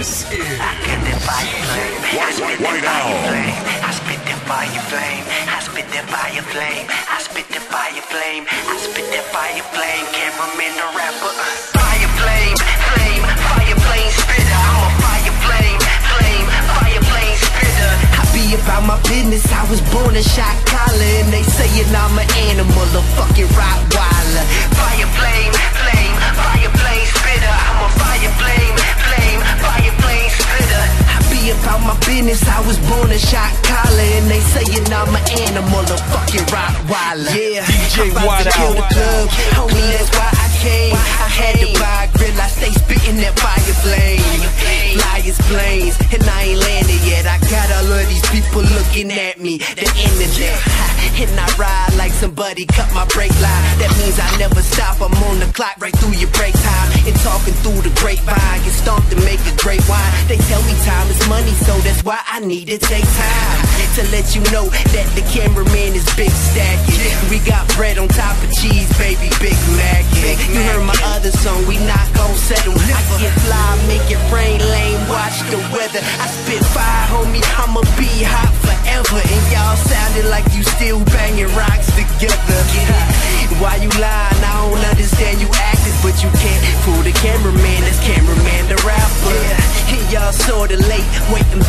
This is I get that fire flame. I spit that fire flame. I spit that fire flame. I spit that fire flame. I spit that fire flame. I spit that fire flame. Cameraman the rapper. Fire flame, flame, fire flame spitter. I'm a fire flame, flame, fire flame spitter. I be about my business. I was born a shot collar, and they saying I'm an animal, a fucking Rottweiler. Fire flame, flame, shot collar, and they saying I'm an animal, a fucking Rottweiler. Yeah, DJ I'm about to kill the club, homie. That's why I came. I had to buy a grill. I stay spitting that fire flame. Flyers, planes, and I ain't landed yet. I got all of these people looking at me. The internet. And I ride like somebody cut my brake line. That means I never stop. I'm on the clock right through your break time. And talking through the grapevine. Get stomped to make a great wine. They tell me time is money, so that's why I need to take time to let you know that the cameraman is big stacking. We got bread on top of cheese, baby, Big Mac. You heard my other song, we not gon' settle. I get fly, make it rain, lame, watch the weather. I spit fire, homie, I'ma be hot forever. And y'all sounded like you still banging rocks together. Why you lying? You can't fool the cameraman. That's cameraman the rapper. Yeah, y'all sorta late, waiting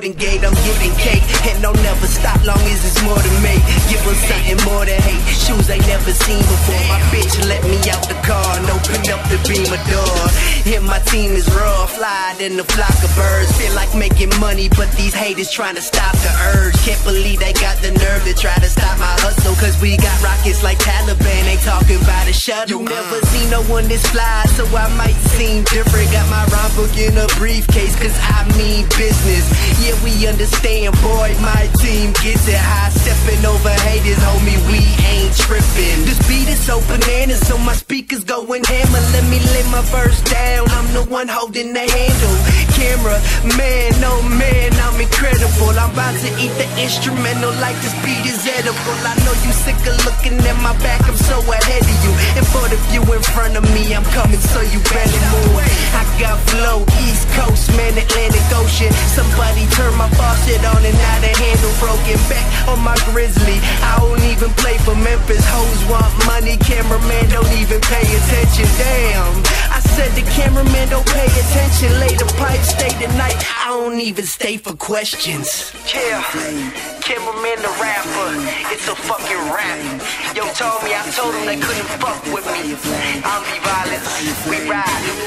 the gate. I'm getting cake, and don't never stop long as it's more to me. Give us something more than hate. Shoes they never seen before. My bitch let me out the car and open up the beamer door. And my team is raw, fly than a flock of birds. Feel like making money, but these haters trying to stop the urge. Can't believe they got the nerve to try to stop my hustle. Cause we got rockets like Taliban, they talking about a shuttle. You never uh-huh. seen no one this fly, so I might seem different. Got my rhyme book in a briefcase, cause I mean business. Yeah, we understand, boy, my team gets it high. Stepping over haters, homie, we ain't tripping. This beat is so bananas, so my speakers going hammer. Let me lay my verse down, I'm the one holding the handle. Camera, man, oh man, I'm incredible. I'm about to eat the instrumental like this beat is edible. I know you sick of looking at my back, I'm so ahead of you. And for the view in front of me, I'm coming, so you better move. I got flow, broken back on my grizzly. I don't even play for Memphis. Hoes want money, cameraman don't even pay attention. Damn, I said the cameraman don't pay attention. Lay the pipe, stay the night. I don't even stay for questions. Yeah, cameraman the rapper. It's a fucking rap. Yo told me, I told him they couldn't fuck with me. I'm be violent, we ride.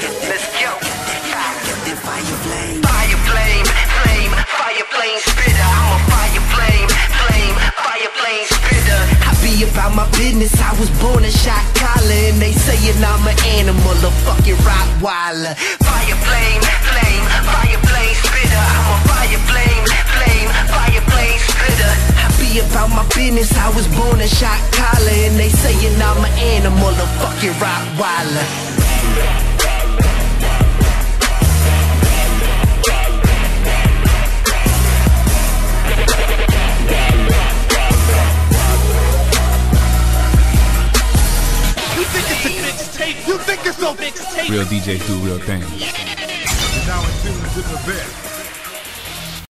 Business. I was born a shot collar, and they saying I'm an animal, a fucking Rottweiler. Fire flame, flame, fire flame spitter. I'm a fire flame, flame, fire flame spitter. I be about my business. I was born a shot collar, and they saying I'm an animal, a fucking Rottweiler. You think it's a mixtape? Real DJs do real things. You're now in tune to the best.